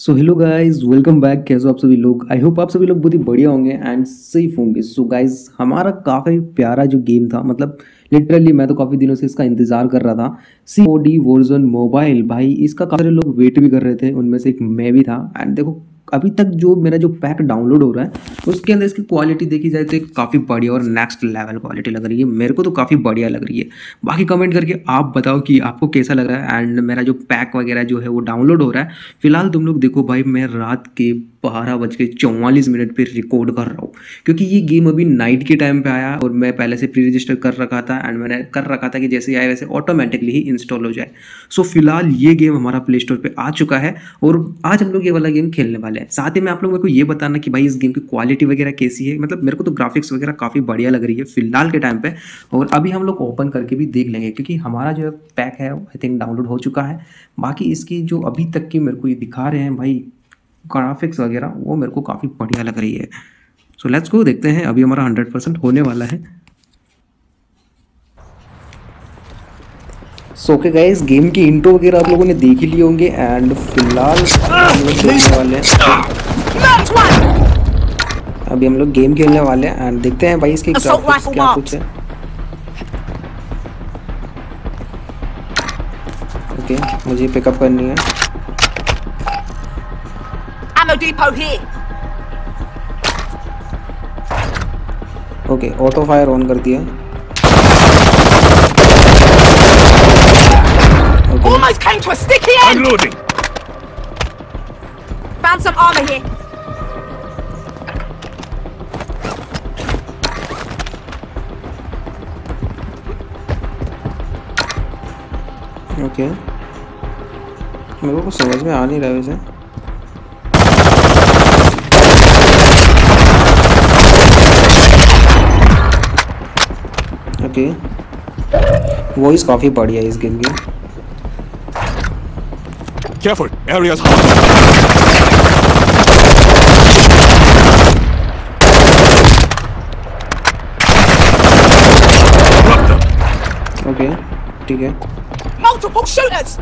So hello guys welcome back कैसे हो आप सभी लोग? आई होप आप सभी लोग बहुत ही बढ़िया होंगे एंड सेफ़ होंगे। सो गाइस हमारा काफ़ी प्यारा जो गेम था मतलब लिटरली मैं तो काफ़ी दिनों से इसका इंतज़ार कर रहा था। C O D version mobile भाई, इसका काफ़ी लोग वेट भी कर रहे थे। उनमें से एक मैं भी था। एंड देखो अभी तक जो मेरा जो पैक डाउनलोड हो रहा है, उसके अंदर इसकी क्वालिटी देखी जाए तो काफ़ी बढ़िया और नेक्स्ट लेवल क्वालिटी लग रही है। मेरे को तो काफ़ी बढ़िया लग रही है। बाकी कमेंट करके आप बताओ कि आपको कैसा लग रहा है। एंड मेरा जो पैक वगैरह जो है वो डाउनलोड हो रहा है। फ़िलहाल तुम लोग देखो भाई, मैं रात के बारह बज के चौवालीस मिनट पर रिकॉर्ड कर रहा हूँ। क्योंकि ये गेम अभी नाइट के टाइम पे आया और मैं पहले से प्री रजिस्टर कर रखा था एंड मैंने कर रखा था कि जैसे आए वैसे ऑटोमेटिकली ही इंस्टॉल हो जाए। सो फ़िलहाल ये गेम हमारा प्ले स्टोर पर आ चुका है और आज हम लोग ये वाला गेम खेलने वाले हैं। साथ ही मैं आप लोग को ये बताना कि भाई इस गेम की क्वालिटी वगैरह कैसी है? मतलब मेरे को तो ग्राफिक्स वगैरह काफ़ी बढ़िया लग रही है फ़िलहाल के टाइम पर और अभी हम लोग ओपन करके भी देख लेंगे क्योंकि हमारा जो पैक है आई थिंक डाउनलोड हो चुका है। बाकी इसकी जो अभी तक की मेरे को ये दिखा रहे हैं भाई ग्राफिक्स वगैरह वो मेरे को काफ़ी बढ़िया लग रही है। सो लेट्स गो देखते हैं अभी हमारा हंड्रेड परसेंट होने वाला है। सो ओके गाइस गेम की इंट्रो वगैरह आप लोगों ने देख ही लिए होंगे एंड फ़िलहाल वाले अभी हम लोग गेम खेलने वाले हैं एंड देखते हैं भाई इसके ग्राफिक्स क्या कुछ है। ओके okay, मुझे पिकअप करनी है। ammo depot here. Okay auto fire on करती है almost came to a sticky and unloading found some armour here okay मेरे को समझ में आ नहीं रहा है वैसे। ओके वॉइस काफ़ी बढ़िया है इस गेम की Careful, area's. ओके ठीक है Multiple shooters.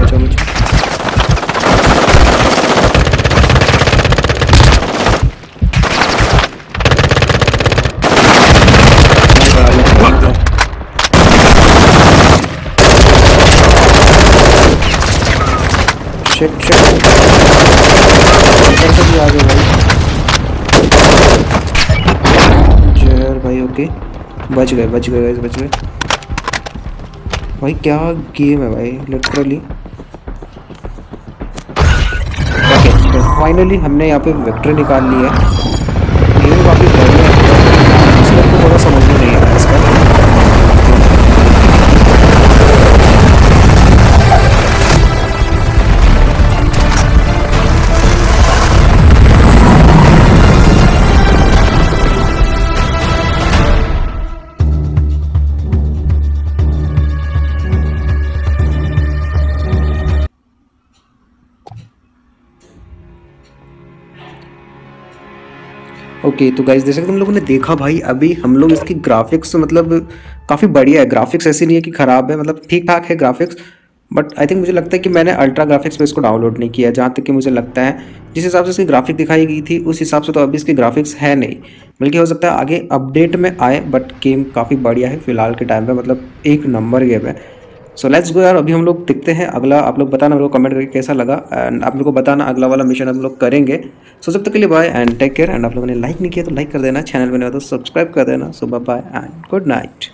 बचा मुझे Drop them. शिट शिट भी आ गए भाई जहर भाई ओके बच गए बच गए बच गए। भाई, क्या गेम है भाई लिटरली ओके फाइनली हमने यहाँ पे विक्ट्री निकाल ली है। गेम काफ़ी बढ़िया ओके तो गाइज़ जैसे कि तुम लोगों ने देखा भाई, अभी हम लोग इसकी ग्राफिक्स मतलब काफ़ी बढ़िया है। ग्राफिक्स ऐसी नहीं है कि ख़राब है मतलब ठीक ठाक है ग्राफिक्स बट आई थिंक मुझे लगता है कि मैंने अल्ट्रा ग्राफिक्स पे इसको डाउनलोड नहीं किया। जहाँ तक कि मुझे लगता है, जिस हिसाब से इसकी ग्राफिक दिखाई गई थी, उस हिसाब से तो अभी इसकी ग्राफिक्स है नहीं। बल्कि हो सकता है आगे अपडेट में आए बट गेम काफ़ी बढ़िया है फ़िलहाल के टाइम पे मतलब एक नंबर गेम है। सो लेट्स गो यार अभी हम लोग दिखते हैं। अगला आप लोग बताना मेरे को कमेंट करके कैसा लगा। एंड आप लोग को बताना अगला वाला मिशन हम लोग करेंगे। सो so, जब तक के लिए bye and take care and आप लोगों ने लाइक नहीं किया तो लाइक कर देना। चैनल बने तो सब्सक्राइब कर देना। So bye and good night